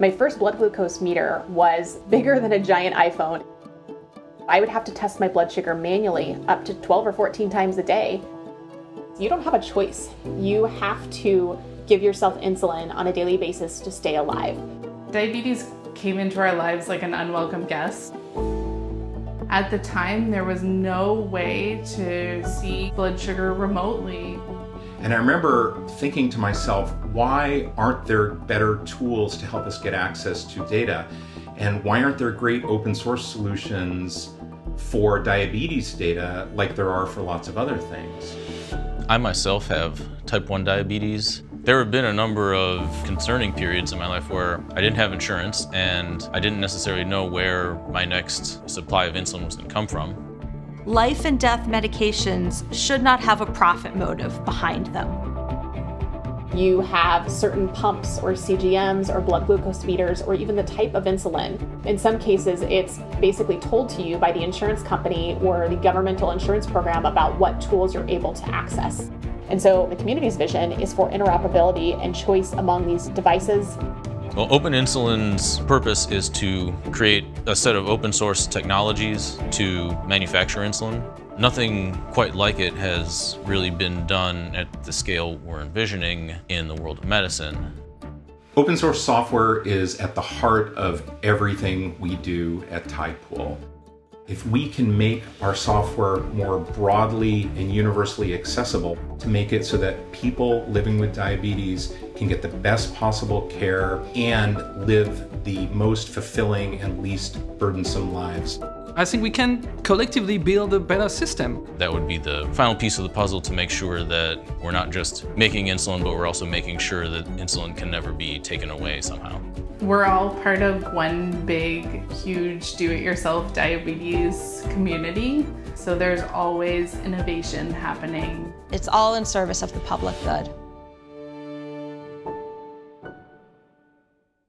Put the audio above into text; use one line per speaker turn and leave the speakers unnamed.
My first blood glucose meter was bigger than a giant iPhone. I would have to test my blood sugar manually up to 12 or 14 times a day. You don't have a choice. You have to give yourself insulin on a daily basis to stay alive.
Diabetes came into our lives like an unwelcome guest. At the time, there was no way to see blood sugar remotely.
And I remember thinking to myself, why aren't there better tools to help us get access to data? And why aren't there great open source solutions for diabetes data like there are for lots of other things?
I myself have type 1 diabetes. There have been a number of concerning periods in my life where I didn't have insurance and I didn't necessarily know where my next supply of insulin was going to come from.
Life and death medications should not have a profit motive behind them.
You have certain pumps or CGMs or blood glucose meters or even the type of insulin. In some cases, it's basically told to you by the insurance company or the governmental insurance program about what tools you're able to access. And so the community's vision is for interoperability and choice among these devices
well, Open Insulin's purpose is to create a set of open source technologies to manufacture insulin. Nothing quite like it has really been done at the scale we're envisioning in the world of medicine.
Open source software is at the heart of everything we do at Tidepool. If we can make our software more broadly and universally accessible to make it so that people living with diabetes can get the best possible care and live the most fulfilling and least burdensome lives.
I think we can collectively build a better system.
That would be the final piece of the puzzle to make sure that we're not just making insulin, but we're also making sure that insulin can never be taken away somehow.
We're all part of one big, huge do-it-yourself diabetes community. So there's always innovation happening.
It's all in service of the public good.